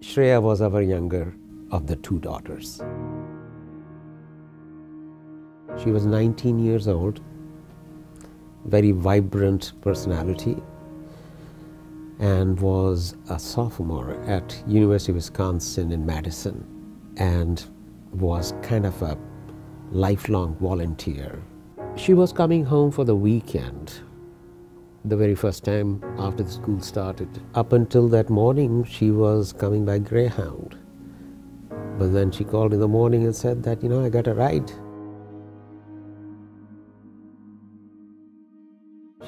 Shreya was our younger of the two daughters. She was 19 years old, very vibrant personality, and was a sophomore at University of Wisconsin in Madison, and was kind of a lifelong volunteer. She was coming home for the weekend the very first time after the school started. Up until that morning, she was coming by Greyhound. But then she called in the morning and said that, you know, I got a ride.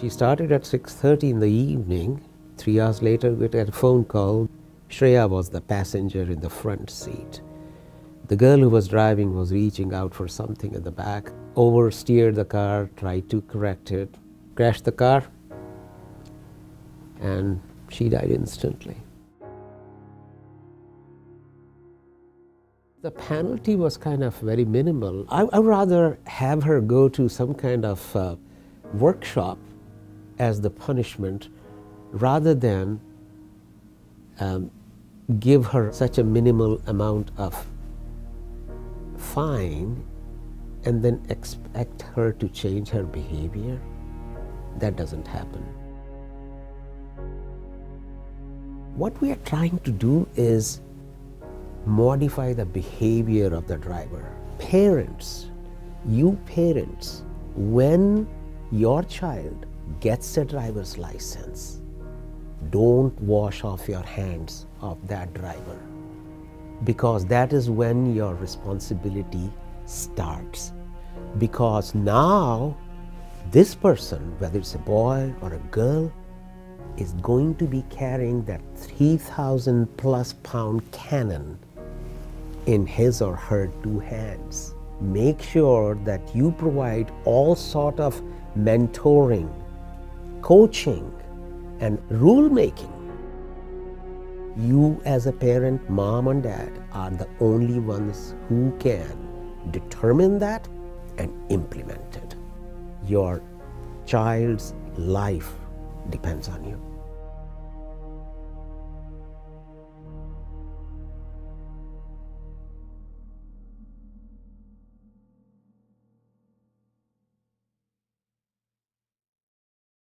She started at 6.30 in the evening. Three hours later, we had a phone call. Shreya was the passenger in the front seat. The girl who was driving was reaching out for something in the back, oversteered the car, tried to correct it, crashed the car, and she died instantly. The penalty was kind of very minimal. I would rather have her go to some kind of uh, workshop as the punishment rather than um, give her such a minimal amount of fine and then expect her to change her behavior. That doesn't happen. What we are trying to do is modify the behavior of the driver. Parents, you parents, when your child gets a driver's license, don't wash off your hands of that driver because that is when your responsibility starts. Because now, this person, whether it's a boy or a girl, is going to be carrying that 3,000 plus pound cannon in his or her two hands. Make sure that you provide all sort of mentoring coaching, and rule making. You, as a parent, mom and dad, are the only ones who can determine that and implement it. Your child's life depends on you.